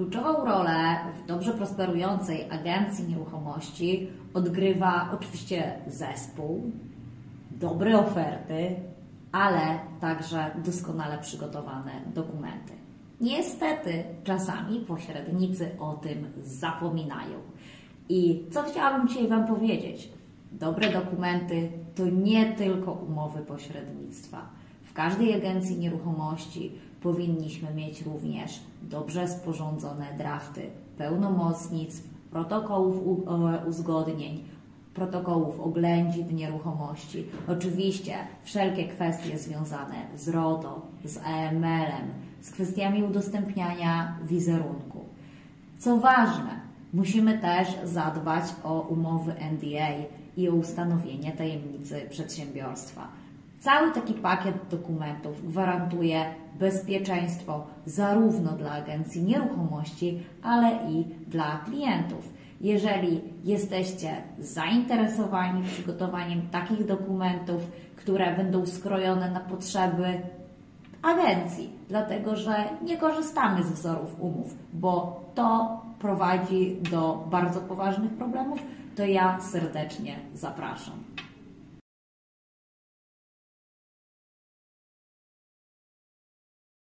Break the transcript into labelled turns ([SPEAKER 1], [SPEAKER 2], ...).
[SPEAKER 1] Kluczową rolę w dobrze prosperującej agencji nieruchomości odgrywa oczywiście zespół, dobre oferty, ale także doskonale przygotowane dokumenty. Niestety, czasami pośrednicy o tym zapominają. I co chciałabym dzisiaj Wam powiedzieć? Dobre dokumenty to nie tylko umowy pośrednictwa. W każdej agencji nieruchomości powinniśmy mieć również dobrze sporządzone drafty pełnomocnictw, protokołów uzgodnień, protokołów oględzin nieruchomości. Oczywiście wszelkie kwestie związane z RODO, z AML-em, z kwestiami udostępniania wizerunku. Co ważne, musimy też zadbać o umowy NDA i o ustanowienie tajemnicy przedsiębiorstwa. Cały taki pakiet dokumentów gwarantuje bezpieczeństwo zarówno dla agencji nieruchomości, ale i dla klientów. Jeżeli jesteście zainteresowani przygotowaniem takich dokumentów, które będą skrojone na potrzeby agencji, dlatego że nie korzystamy z wzorów umów, bo to prowadzi do bardzo poważnych problemów, to ja serdecznie zapraszam.